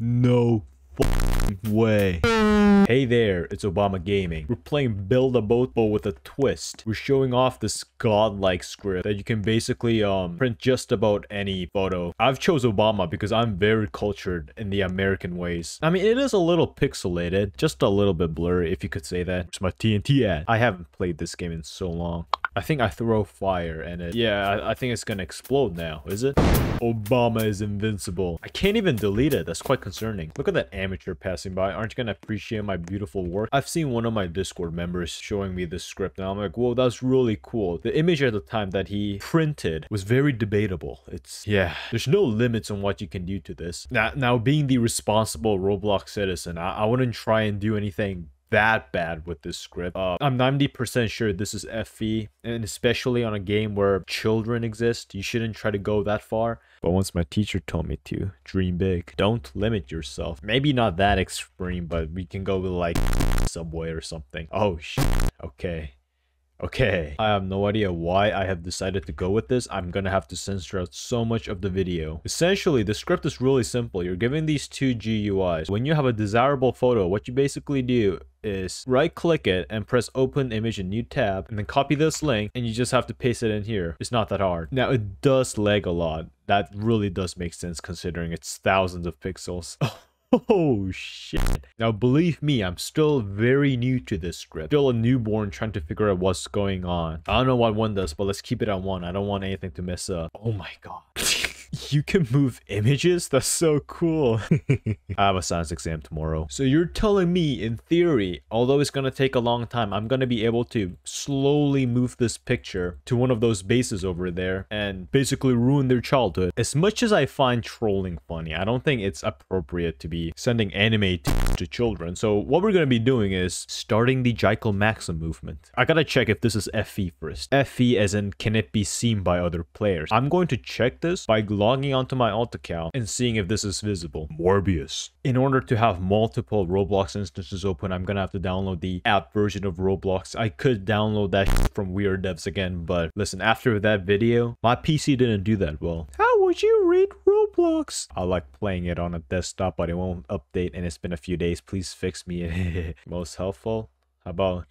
No way. Hey there, it's Obama Gaming. We're playing Build a Boat but with a twist. We're showing off this godlike script that you can basically um print just about any photo. I've chose Obama because I'm very cultured in the American ways. I mean, it is a little pixelated, just a little bit blurry if you could say that. It's my TNT ad. I haven't played this game in so long. I think I throw fire and it, yeah, I, I think it's gonna explode now, is it? Obama is invincible. I can't even delete it. That's quite concerning. Look at that amateur passing by. Aren't you gonna appreciate my beautiful work? I've seen one of my Discord members showing me this script and I'm like, whoa, that's really cool. The image at the time that he printed was very debatable. It's, yeah, there's no limits on what you can do to this. Now, now being the responsible Roblox citizen, I, I wouldn't try and do anything that bad with this script. Uh, I'm 90% sure this is FE, and especially on a game where children exist, you shouldn't try to go that far. But once my teacher told me to, dream big. Don't limit yourself. Maybe not that extreme, but we can go with like Subway or something. Oh, shit. Okay. Okay, I have no idea why I have decided to go with this. I'm gonna have to censor out so much of the video. Essentially, the script is really simple. You're given these two GUIs. When you have a desirable photo, what you basically do is right click it and press open image in new tab and then copy this link and you just have to paste it in here. It's not that hard. Now it does lag a lot. That really does make sense considering it's thousands of pixels. Oh shit. Now believe me, I'm still very new to this script. Still a newborn trying to figure out what's going on. I don't know what one does, but let's keep it on one. I don't want anything to mess up. Oh my god. You can move images? That's so cool. I have a science exam tomorrow. So you're telling me, in theory, although it's gonna take a long time, I'm gonna be able to slowly move this picture to one of those bases over there and basically ruin their childhood. As much as I find trolling funny, I don't think it's appropriate to be sending anime to children. So what we're gonna be doing is starting the Jaikal Maxim movement. I gotta check if this is FE first. FE as in can it be seen by other players? I'm going to check this by logging onto my alt account and seeing if this is visible. Morbius. In order to have multiple Roblox instances open, I'm gonna have to download the app version of Roblox. I could download that from WeAreDevs again, but listen, after that video, my PC didn't do that well. How would you read Roblox? I like playing it on a desktop, but it won't update and it's been a few days. Please fix me. Most helpful? How about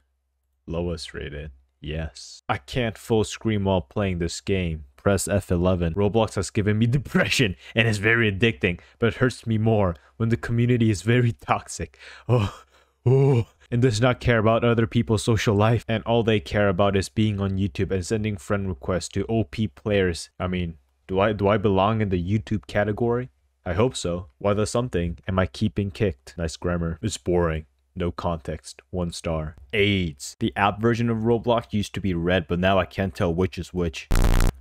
lowest rated? Yes. I can't full screen while playing this game press F11. Roblox has given me depression and is very addicting, but it hurts me more when the community is very toxic. Oh, oh, and does not care about other people's social life, and all they care about is being on YouTube and sending friend requests to OP players. I mean, do I do I belong in the YouTube category? I hope so. Why the something am I keeping kicked? Nice grammar. It's boring. No context. One star. AIDS. The app version of Roblox used to be red, but now I can't tell which is which.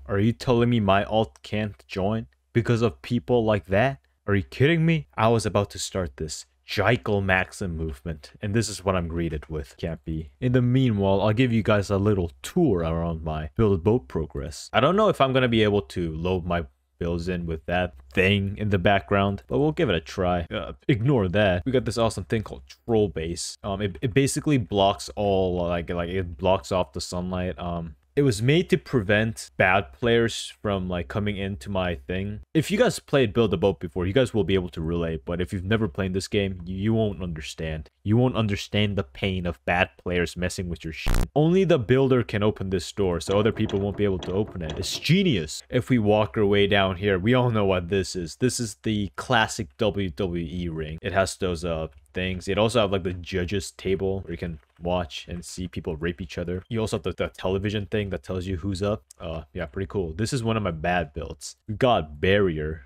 Are you telling me my alt can't join because of people like that? Are you kidding me? I was about to start this Jaikal Maxim movement, and this is what I'm greeted with. Can't be. In the meanwhile, I'll give you guys a little tour around my build boat progress. I don't know if I'm gonna be able to load my builds in with that thing in the background, but we'll give it a try. Uh, ignore that. We got this awesome thing called Troll Base. Um, it, it basically blocks all, like, like it blocks off the sunlight. Um, it was made to prevent bad players from like coming into my thing. If you guys played Build a Boat before, you guys will be able to relate. But if you've never played this game, you, won't understand. You won't understand the pain of bad players messing with your shit. Only the builder can open this door, so other people won't be able to open it. It's genius. If we walk our way down here, we all know what this is. This is the classic WWE ring. It has those uh things. It also have like the judges table where you can watch and see people rape each other. You also have the, the, television thing that tells you who's up. Uh, yeah, pretty cool. This is one of my bad builds. We got barrier.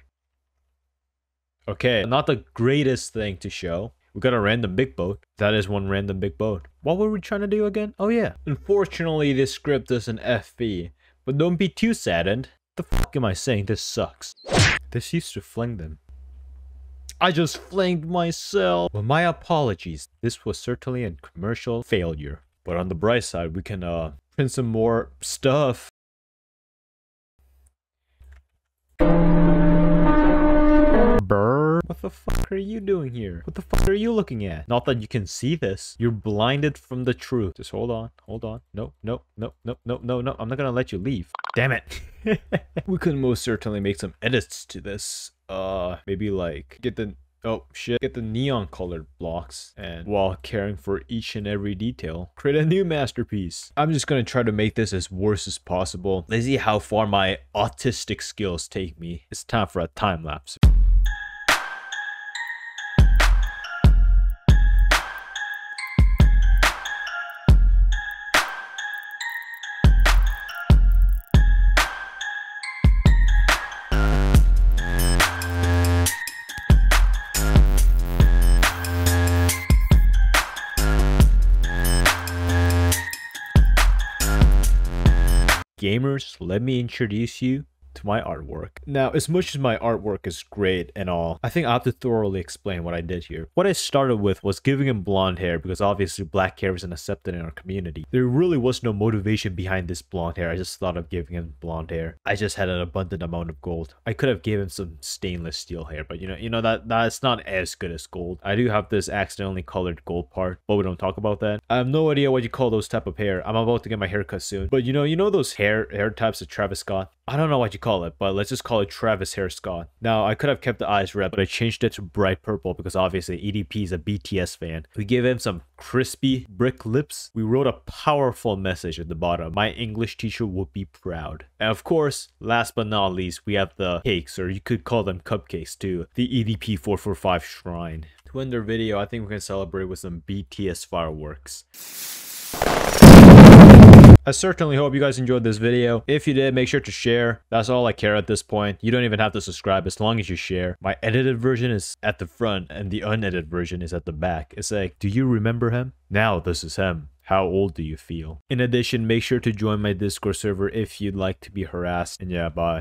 Okay, not the greatest thing to show. We got a random big boat. That is one random big boat. What were we trying to do again? Oh yeah. Unfortunately, this script is an FB. But don't be too saddened. The fuck am I saying? This sucks. This used to fling them. I just flinged myself. Well, my apologies. This was certainly a commercial failure. But on the bright side, we can uh print some more stuff. The fuck are you doing here? What the fuck are you looking at? Not that you can see this. You're blinded from the truth. Just hold on. Hold on. No, no, no, no, no, no, no. I'm not gonna let you leave. Damn it. we could most certainly make some edits to this uh maybe like get the Oh shit. Get the neon colored blocks and while caring for each and every detail, create a new masterpiece. I'm just gonna try to make this as worse as possible. Let's see how far my autistic skills take me. It's time for a time lapse. Gamers, let me introduce you to my artwork. Now, as much as my artwork is great and all, I think I have to thoroughly explain what I did here. What I started with was giving him blonde hair because obviously black hair isn't accepted in our community. There really was no motivation behind this blonde hair. I just thought of giving him blonde hair. I just had an abundant amount of gold. I could have given him some stainless steel hair, but you know, you know that that's not as good as gold. I do have this accidentally colored gold part, but we don't talk about that. I have no idea what you call those type of hair. I'm about to get my hair cut soon. But you know, you know those hair hair types of Travis Scott? I don't know what you call it, but let's just call it Travis Hair Scott. Now, I could have kept the eyes red, but I changed it to bright purple because obviously EDP is a BTS fan. We gave him some crispy brick lips. We wrote a powerful message at the bottom. My English teacher would be proud. And of course, last but not least, we have the cakes, or you could call them cupcakes too. The EDP 445 shrine. To end our video, I think we can celebrate with some BTS fireworks. I certainly hope you guys enjoyed this video. If you did, make sure to share. That's all I care at this point. You don't even have to subscribe as long as you share. My edited version is at the front and the unedited version is at the back. It's like, do you remember him? Now this is him. How old do you feel? In addition, make sure to join my Discord server if you'd like to be harassed. And yeah, bye.